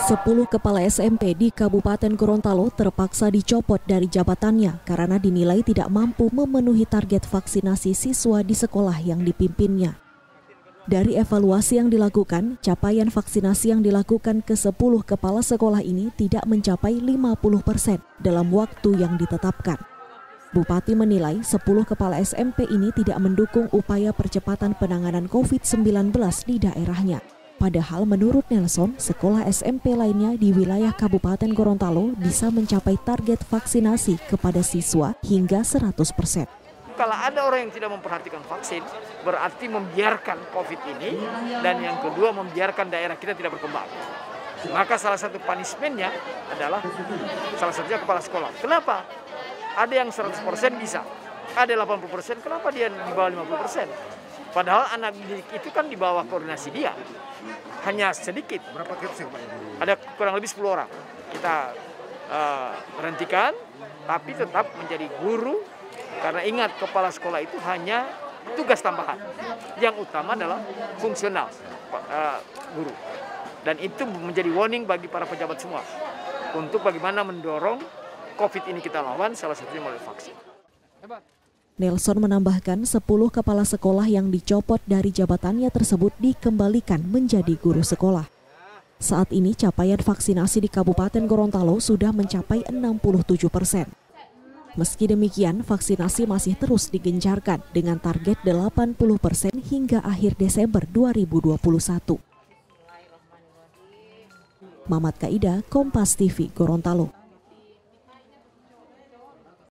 Sepuluh kepala SMP di Kabupaten Gorontalo terpaksa dicopot dari jabatannya karena dinilai tidak mampu memenuhi target vaksinasi siswa di sekolah yang dipimpinnya. Dari evaluasi yang dilakukan, capaian vaksinasi yang dilakukan ke 10 kepala sekolah ini tidak mencapai 50 persen dalam waktu yang ditetapkan. Bupati menilai 10 kepala SMP ini tidak mendukung upaya percepatan penanganan COVID-19 di daerahnya. Padahal menurut Nelson, sekolah SMP lainnya di wilayah Kabupaten Gorontalo bisa mencapai target vaksinasi kepada siswa hingga 100 persen. Kalau ada orang yang tidak memperhatikan vaksin, berarti membiarkan COVID ini, dan yang kedua membiarkan daerah kita tidak berkembang. Maka salah satu punishmentnya adalah salah satunya kepala sekolah. Kenapa? Ada yang 100% bisa, ada 80%, kenapa dia di bawah 50%? Padahal anak didik itu kan di bawah koordinasi dia. Hanya sedikit. Berapa kursi Pak? Ada kurang lebih 10 orang. Kita uh, berhentikan, tapi tetap menjadi guru. Karena ingat, kepala sekolah itu hanya tugas tambahan. Yang utama adalah fungsional uh, guru. Dan itu menjadi warning bagi para pejabat semua. Untuk bagaimana mendorong COVID ini kita lawan, salah satunya melalui vaksin. Nelson menambahkan 10 kepala sekolah yang dicopot dari jabatannya tersebut dikembalikan menjadi guru sekolah. Saat ini capaian vaksinasi di Kabupaten Gorontalo sudah mencapai 67 persen. Meski demikian, vaksinasi masih terus digencarkan dengan target 80 persen hingga akhir Desember 2021. Mamat Kaida, Kompas TV, Gorontalo.